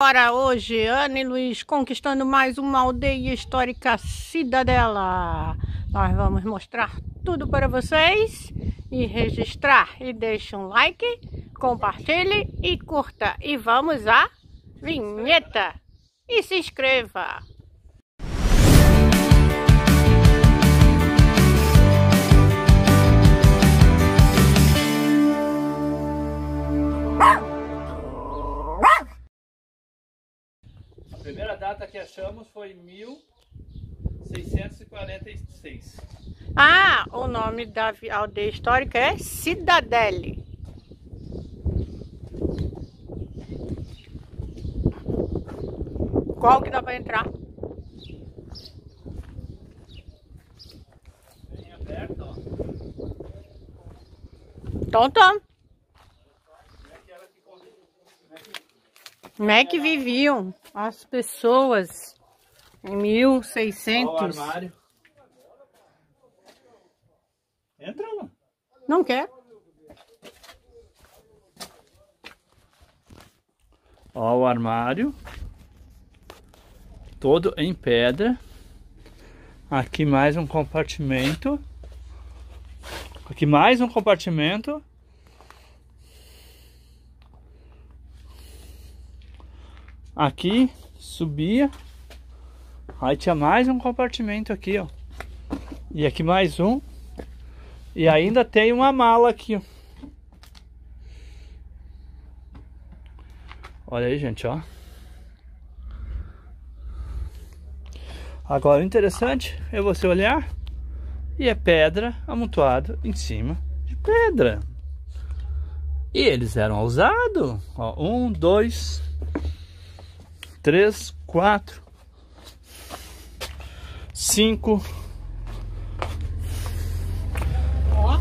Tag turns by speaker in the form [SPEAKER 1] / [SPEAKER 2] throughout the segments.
[SPEAKER 1] Para hoje, Ana e Luiz conquistando mais uma aldeia histórica cidadela. Nós vamos mostrar tudo para vocês e registrar. E deixe um like, compartilhe e curta. E vamos à vinheta. E se inscreva.
[SPEAKER 2] Achamos foi 1646.
[SPEAKER 1] Ah, o nome da aldeia histórica é Cidadele. Qual que dá para entrar?
[SPEAKER 2] Bem aberto, ó.
[SPEAKER 1] Então tá.
[SPEAKER 2] Como é Como é que
[SPEAKER 1] viviam as pessoas em
[SPEAKER 2] Ó, o
[SPEAKER 1] 1600?
[SPEAKER 2] armário. Entra lá.
[SPEAKER 1] Não quer?
[SPEAKER 2] Ó, o armário. Todo em pedra. Aqui mais um compartimento. Aqui mais um compartimento. Aqui subia. Aí tinha mais um compartimento aqui, ó. E aqui mais um. E ainda tem uma mala aqui, ó. Olha aí, gente, ó. Agora o interessante é você olhar e é pedra amontoada em cima de pedra. E eles eram ousados. Ó, um, dois, três, quatro, cinco,
[SPEAKER 1] Ó,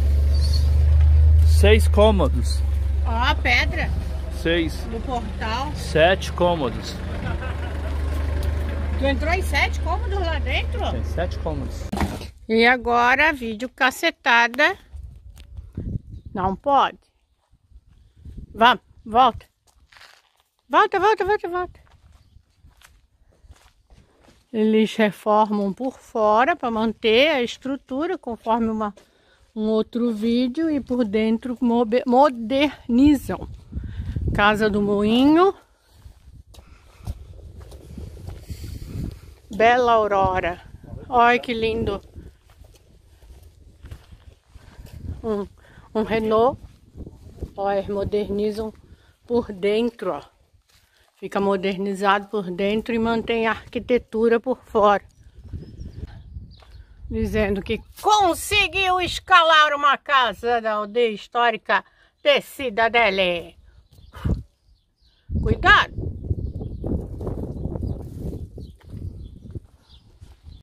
[SPEAKER 2] seis cômodos.
[SPEAKER 1] ó a pedra
[SPEAKER 2] Seis,
[SPEAKER 1] do portal.
[SPEAKER 2] sete cômodos.
[SPEAKER 1] Tu entrou em sete cômodos lá dentro?
[SPEAKER 2] Tem sete cômodos.
[SPEAKER 1] E agora, vídeo cacetada. Não pode. Vamos, volta. Volta, volta, volta, volta. Eles reformam por fora para manter a estrutura conforme uma, um outro vídeo e por dentro modernizam. Casa do Moinho. Bela Aurora. Olha que lindo. Um, um Renault. Olha, modernizam por dentro, ó. Fica modernizado por dentro e mantém a arquitetura por fora. Dizendo que conseguiu escalar uma casa da aldeia histórica de Cidadele. Cuidado!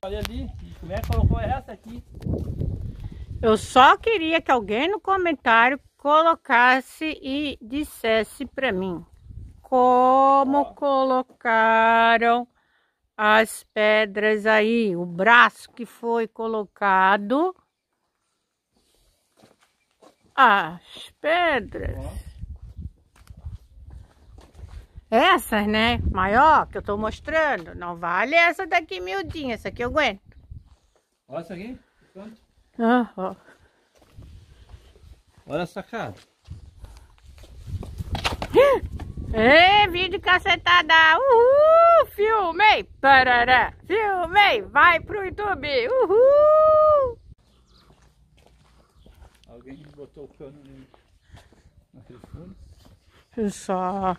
[SPEAKER 2] Olha ali, como é que colocou essa aqui?
[SPEAKER 1] Eu só queria que alguém no comentário colocasse e dissesse para mim como colocaram as pedras aí, o braço que foi colocado, as pedras. Essas, né? Maior que eu tô mostrando. Não vale essa daqui miudinha, essa aqui eu aguento.
[SPEAKER 2] Olha isso aqui.
[SPEAKER 1] Ah, ó.
[SPEAKER 2] Olha essa cara.
[SPEAKER 1] Ê, vídeo cacetada! Uhul! Filmei! Parará! Filmei! Vai pro YouTube! Uhul!
[SPEAKER 2] Alguém botou o cano ali naquele fundo.
[SPEAKER 1] Só.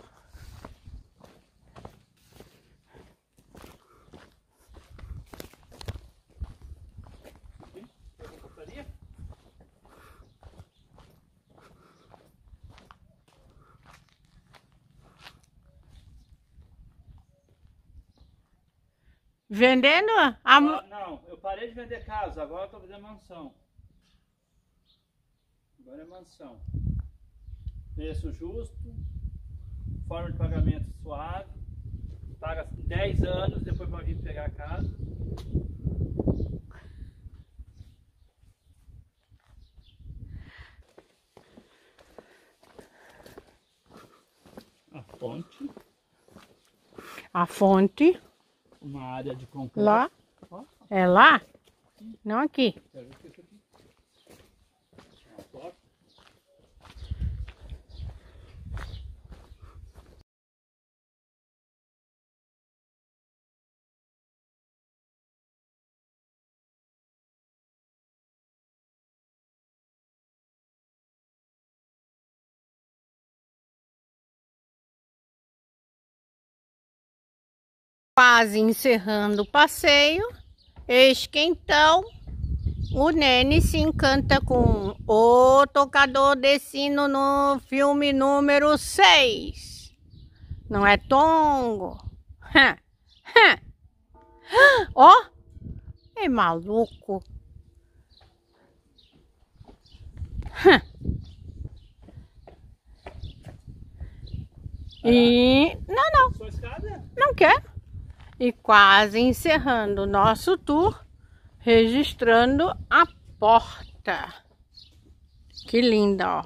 [SPEAKER 1] Vendendo a.
[SPEAKER 2] Ah, não, eu parei de vender casa, agora eu tô fazendo mansão. Agora é mansão. Preço justo, forma de pagamento suave, paga 10 anos depois para vir pegar a casa. A ponte.
[SPEAKER 1] A fonte.
[SPEAKER 2] Uma área de concreto.
[SPEAKER 1] Lá. É lá? Não aqui. Quase encerrando o passeio, eis que então o Nene se encanta com o tocador de sino no filme número 6. Não é tongo? Ó, oh, é maluco. E não, não. Não quer e quase encerrando o nosso tour, registrando a porta. Que linda, ó.